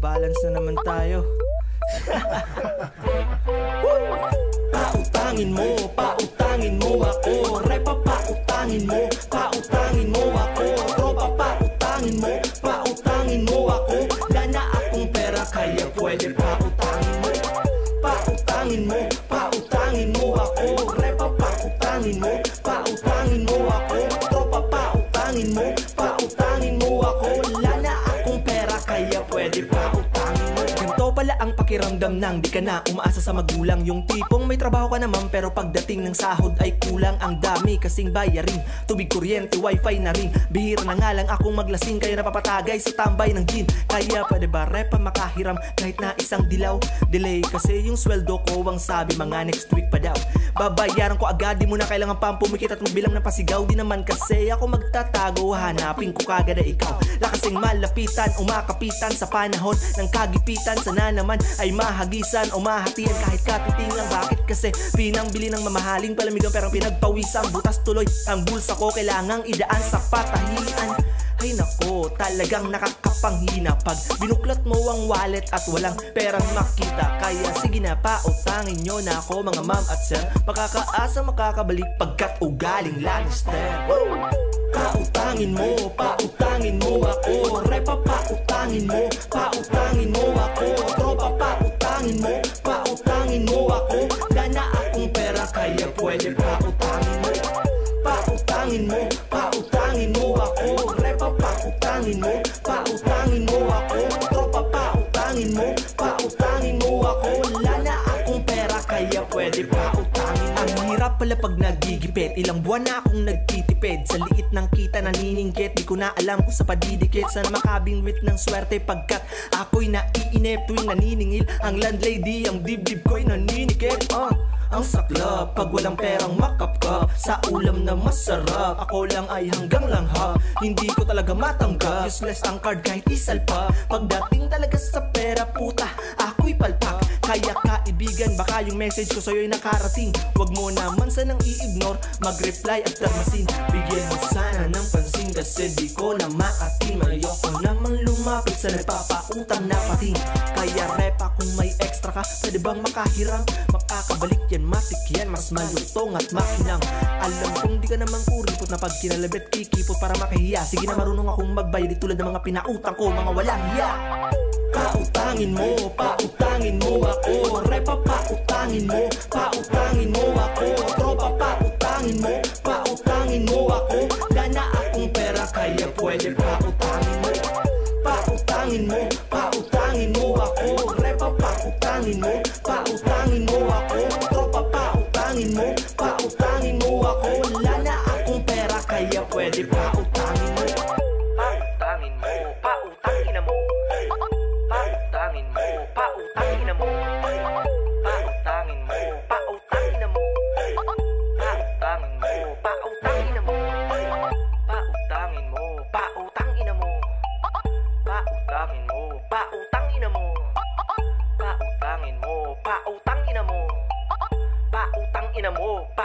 balance na naman tayo. Pautangin mo, pautangin mo ako. Repa pautangin mo, pautangin mo ako. Tropa pautangin mo, pautangin mo ako. Wala na akong pera kaya pwede pautangin mo. Pautangin mo, Pala ang pakiramdam ng di ka na umaasa sa magulang. Yung tipong may trabaho ka naman pero pagdating ng sahod ay kulang. Ang dami kasing bayarin, tubig, kuryente, wifi na rin. Bihira na nga lang akong maglasing kaya napapatagay sa tambay ng gin Kaya pwede ba repa makahiram kahit na isang dilaw? Delay kasi yung sweldo ko ang sabi mga next week pa daw. Babayaran ko agad di mo na kailangan pang pumikit at magbilang ng pasigaw. Di naman kasi ako magtatago hanapin ko kagad na ikaw. Lakasing malapitan umakapitan sa panahon ng kagipitan. Sana naman ay mahagisan o mahatian. Kahit kapiting lang Bakit? Kasi pinangbili ng mamahaling palamigang perang pinagpawisan. Butas tuloy ang bulsa ko kailangang idaan sa patahian. Ay nako, talagang nakakapanghina Pag binuklat mo ang wallet at walang perang makita. Kaya sige na pa, utangin nyo na ako mga ma'am at sir. Makakaasa makakabalik pagkat ugaling Lannister Pautangin mo, pautangin mo ako. Repa pautangin mo, pautangin mo ako Pautangin mo, pautangin mo ako. Repa pautangin mo, pautangin mo ako. Tropa pautangin mo, pautangin mo ako. Wala na akong pera kaya pwede pautangin mo. Ang hirap pala pag nagigipit. Ilang buwan na akong nagtitipid. Sa liit ng kita naniningkit. Di ko na alam kung sa padidikit. Saan makabingwit ng swerte Pagkat ako'y naiinip Tuwing naniningil. Ang landlady Ang dibdib ko'y naninikip uh, ang sakla Pag walang perang makap ka Sa ulam na masarap Ako lang ay hanggang lang ha Hindi ko talaga matanggap Useless ang card kahit isal pa Pagdating talaga sa pera puta Ako'y palpak. Kaya kaibigan baka yung message ko sa'yo'y nakarating. Huwag mo naman sanang i-ignore Mag-reply after masin Bigyan mo sana ng pansin Kasi di ko na makating Ayoko namang lumapit sa nagpapautang na pating. Kaya repa kung may para ka, pwede bang makahirang? Makakabalik yan, matik yan Mas malutong at makinang. Alam kong di ka naman kuripot Na pag kinalabit, kikipot para makahiya Sige na marunong akong magbayad Tulad ng mga pinautang ko, mga walang hiya. Pautangin mo, pautangin mo ako. Repa, pautangin mo, pautangin mo ako. Tropa, pautangin mo, pautangin mo ako. Gana akong pera kaya pwede pautangin mo pautangin mo ako. Tropa pautangin mo pautangin mo ako. Wala na akong pera kaya pwede pautangin mo. in a move.